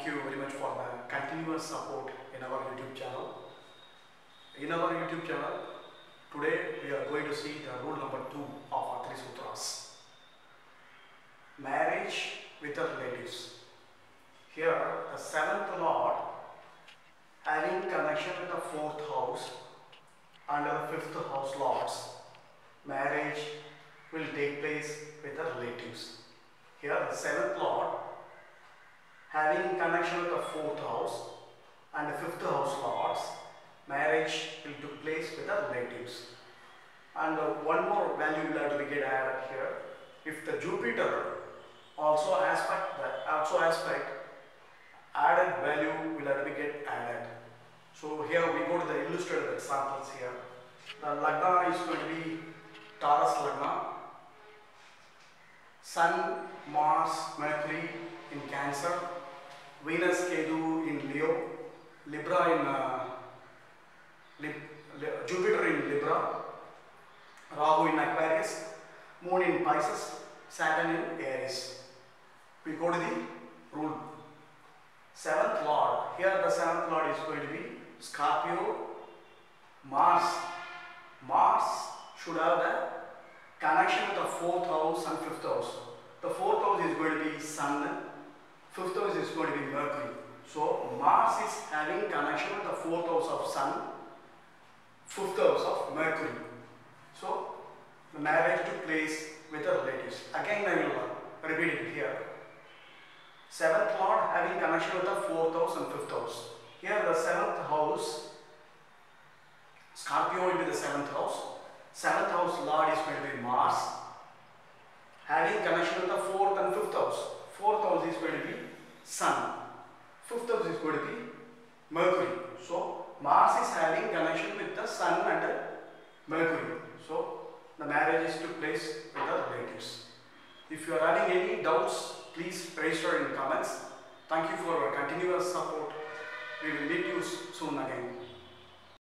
Thank you very much for the continuous support in our YouTube channel. In our YouTube channel, today we are going to see the rule number two of Atri Sutras. Marriage with the relatives. Here, the seventh lord having connection with the fourth house and the fifth house lords. Marriage will take place with the relatives. Here, the seventh lord having connection with the fourth house and the fifth house lords, marriage will take place with the relatives. And uh, one more value will have to be get added here. If the Jupiter also aspect the also aspect added value will have to be get added. So here we go to the illustrated examples here. The Lagna is going to be Taurus Lagna. Sun, Mars, Mercury in Cancer, Venus, Ketu in Leo, Libra in uh, Lib, Li- Jupiter in Libra, Rahu in Aquarius, Moon in Pisces, Saturn in Aries. We go to the rule. Seventh Lord. Here the seventh Lord is going to be Scorpio, Mars. Mars should have the connection with the fourth house and fifth house. Fifth house is going to be Mercury. So Mars is having connection with the fourth house of Sun, fifth house of Mercury. So the marriage took place with the relatives. Again I will repeat it here. Seventh lord having connection with the fourth house and fifth house. Here the seventh house, Scorpio will be the seventh house. Seventh house lord is going to be Mars. Having connection with the fourth and fifth house. Fourth house is going to be Sun. Fifth house is going to be Mercury. So Mars is having connection with the Sun and Mercury. So the marriages took place with the relatives. If you are having any doubts, please raise register in comments. Thank you for your continuous support. We will meet you soon again.